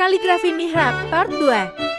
Kaligrafi Mihrab Part 2